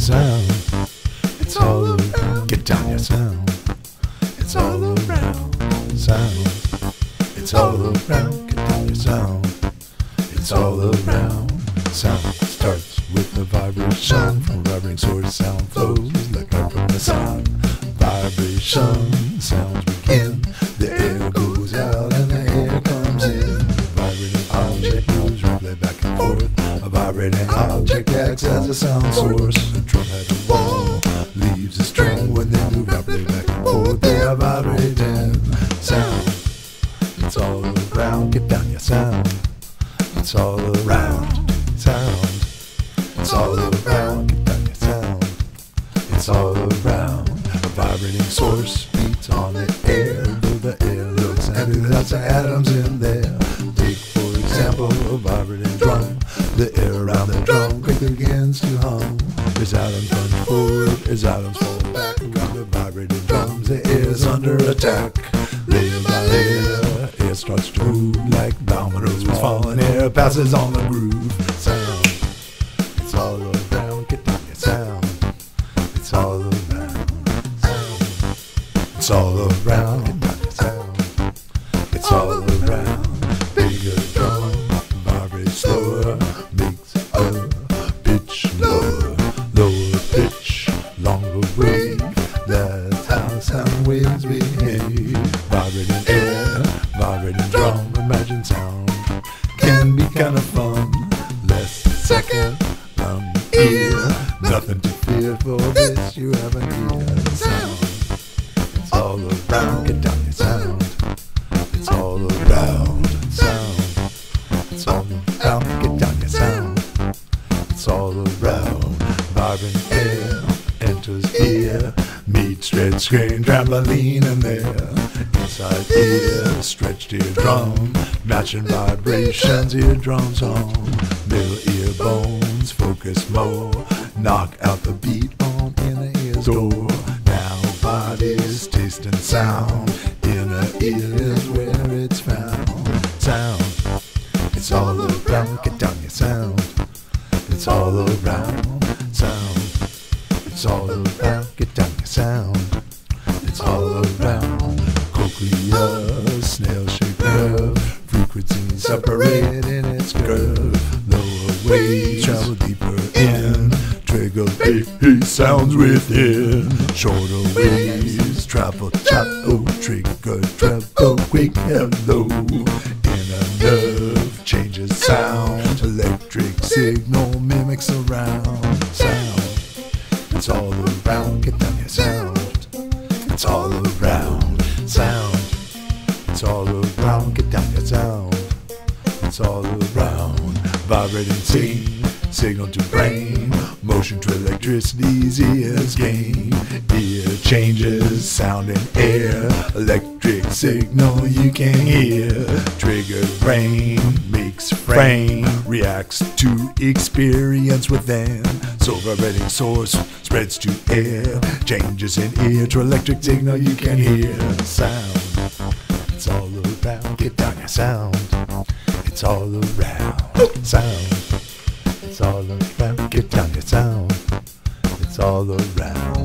sound. It's all around. Get down your sound. It's all around. Sound. It's all around. Get down your sound. It's all around. Sound starts with the vibration from vibrating source. Sound flows like air from the sun. Vibration sounds begin. The air goes out and the air comes in. Vibrating object moves replay back and forth. A vibrating object acts as a sound source. It's all around. Sound. It's all around. Sound. It's all around. A vibrating source beats on the air. Though the air looks there's lots of atoms in there. Take, for example, a vibrating drum. The air around the drum quickly begins to hum. There's atoms running forward, there's atoms falling back. The vibrating drums, the air's under attack. Layer by layer, air starts to move like dominoes. Falling air passes on the groove. Stretch screen trampoline in there. Inside ear, stretched eardrum. Matching vibrations, eardrums on. Middle ear bones, focus more. Knock out the beat on inner ear's door. Now bodies, taste and sound. Inner ear is where it's found. Sound, it's all around. Get down your sound. It's all around. Sound. It's all around. Get down sound. It's all around. Cochlea, snail-shaped nerve. Frequency separate in its curve. Lower waves travel deeper in. Trigger bass sounds within. Shorter waves travel shallow. Trigger treble quick hello. Inner nerve changes sound. Electric signal mimics around. Sound. It's all around. Get down your sound. It's all around. Sound. It's all around. Get down your sound. It's all around. Vibrating scene. Signal to brain. Motion to electricity's ears gain. Ear changes. Sound in air. Electric signal you can hear. Trigger brain. Makes frame. Reacts to experience within. Vibrating source spreads to air. Changes in ear to electric signal you can hear. Sound. It's all around. Get down your sound. It's all around. Sound. It's all around. Get down your sound. It's all around.